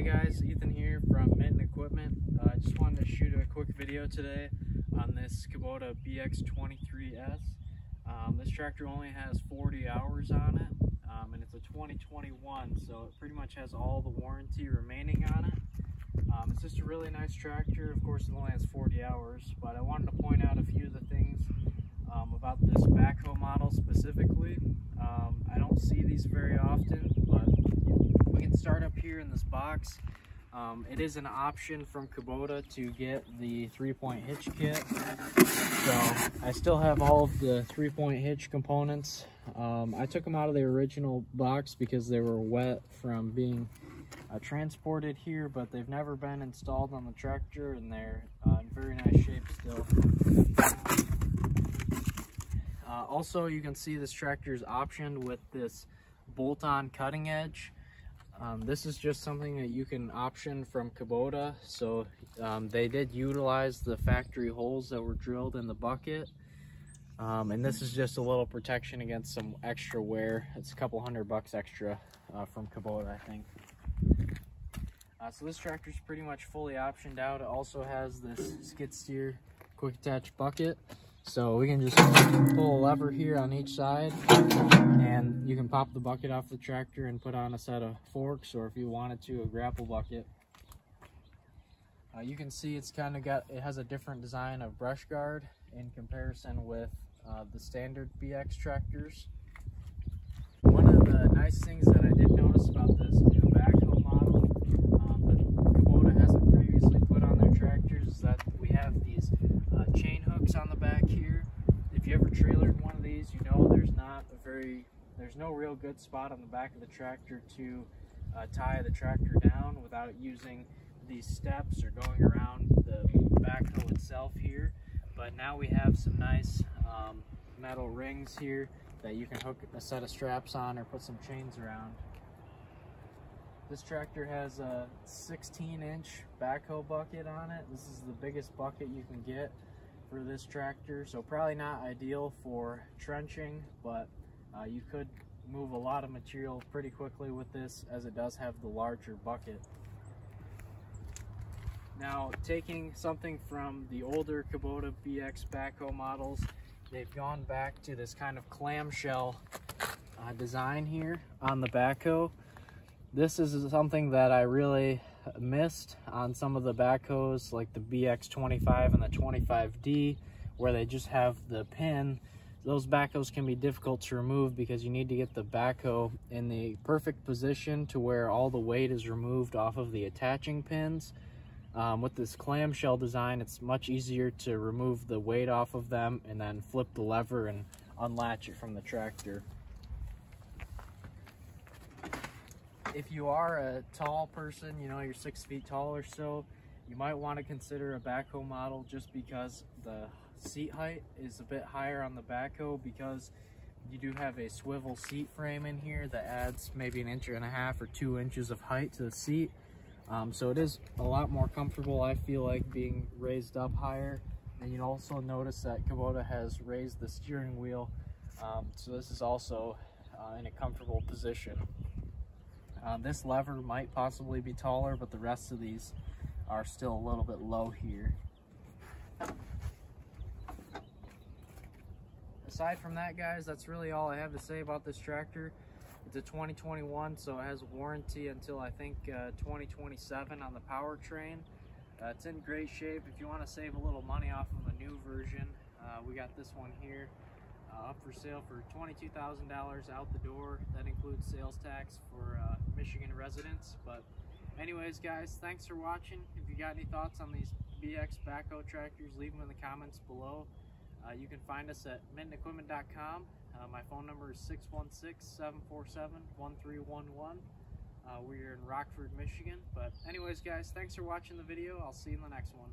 Hey guys, Ethan here from Mitten Equipment. Uh, I uh, just wanted to shoot a quick video today on this Kubota BX23S. Um, this tractor only has 40 hours on it, um, and it's a 2021, so it pretty much has all the warranty remaining on it. Um, it's just a really nice tractor. Of course, it only has 40 hours, but I wanted to point out a few of the things um, about this backhoe model specifically. Um, I don't see these very often, but we can start up here in this box. Um, it is an option from Kubota to get the three-point hitch kit. So I still have all of the three-point hitch components. Um, I took them out of the original box because they were wet from being uh, transported here, but they've never been installed on the tractor and they're uh, in very nice shape still. Uh, also, you can see this tractor is optioned with this bolt-on cutting edge. Um, this is just something that you can option from Kubota. So um, they did utilize the factory holes that were drilled in the bucket. Um, and this is just a little protection against some extra wear. It's a couple hundred bucks extra uh, from Kubota, I think. Uh, so this tractor is pretty much fully optioned out. It also has this skid steer quick attach bucket. So we can just pull a lever here on each side and pop the bucket off the tractor and put on a set of forks or if you wanted to a grapple bucket. Uh, you can see it's kind of got, it has a different design of brush guard in comparison with uh, the standard BX tractors. One of the nice things that I did notice about this new backhoe model um, that Kubota hasn't previously put on their tractors is that we have these uh, chain hooks on the back here. If you ever trailered one of these, you know there's not a very, there's no real good spot on the back of the tractor to uh, tie the tractor down without using these steps or going around the backhoe itself here. But now we have some nice um, metal rings here that you can hook a set of straps on or put some chains around. This tractor has a 16 inch backhoe bucket on it. This is the biggest bucket you can get for this tractor. So probably not ideal for trenching, but uh, you could move a lot of material pretty quickly with this as it does have the larger bucket. Now taking something from the older Kubota BX backhoe models, they've gone back to this kind of clamshell uh, design here on the backhoe. This is something that I really missed on some of the backhoes like the BX25 and the 25D where they just have the pin. Those backhoes can be difficult to remove because you need to get the backhoe in the perfect position to where all the weight is removed off of the attaching pins. Um, with this clamshell design, it's much easier to remove the weight off of them and then flip the lever and unlatch it from the tractor. if you are a tall person, you know, you're six feet tall or so, you might want to consider a backhoe model just because the seat height is a bit higher on the backhoe because you do have a swivel seat frame in here that adds maybe an inch and a half or two inches of height to the seat. Um, so it is a lot more comfortable, I feel like, being raised up higher. And you also notice that Kubota has raised the steering wheel. Um, so this is also uh, in a comfortable position. Uh, this lever might possibly be taller, but the rest of these are still a little bit low here. Aside from that, guys, that's really all I have to say about this tractor. It's a 2021, so it has warranty until I think uh, 2027 on the powertrain. Uh, it's in great shape. If you want to save a little money off of a new version, uh, we got this one here uh, up for sale for $22,000 out the door. That includes sales tax for uh, Michigan residents. But anyways, guys, thanks for watching. If you got any thoughts on these BX backhoe tractors, leave them in the comments below. Uh, you can find us at mittenequipment.com. Uh, my phone number is 616-747-1311. Uh, we're in Rockford, Michigan. But anyways, guys, thanks for watching the video. I'll see you in the next one.